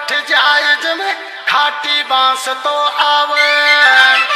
बैठ जाए जमे खाटी बाँस तो आवे।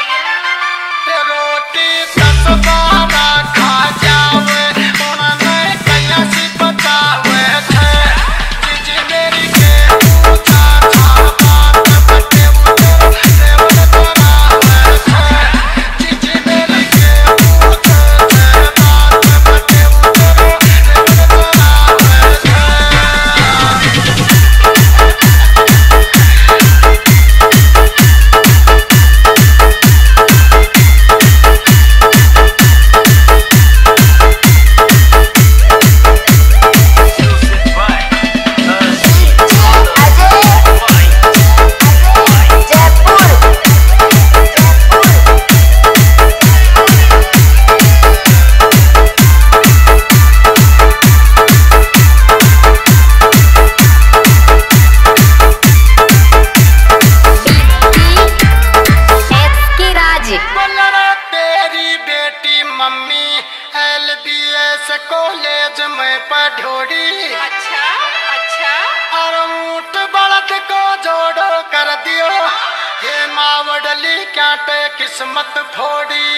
गली कैटे किस्मत फोड़ी।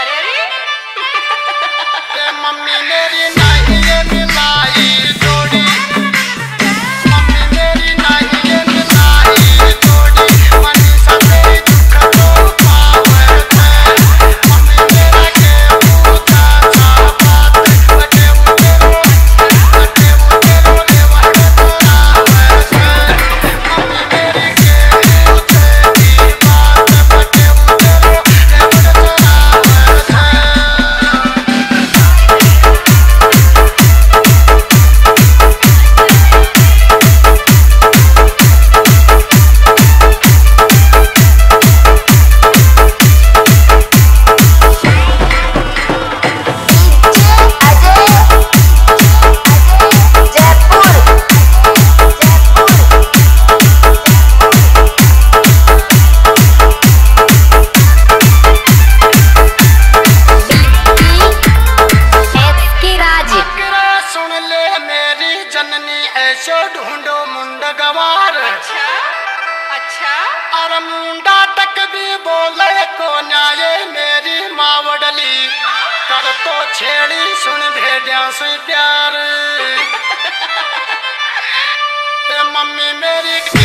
अरे मम्मी मेरी से प्यार मम्मी मेरी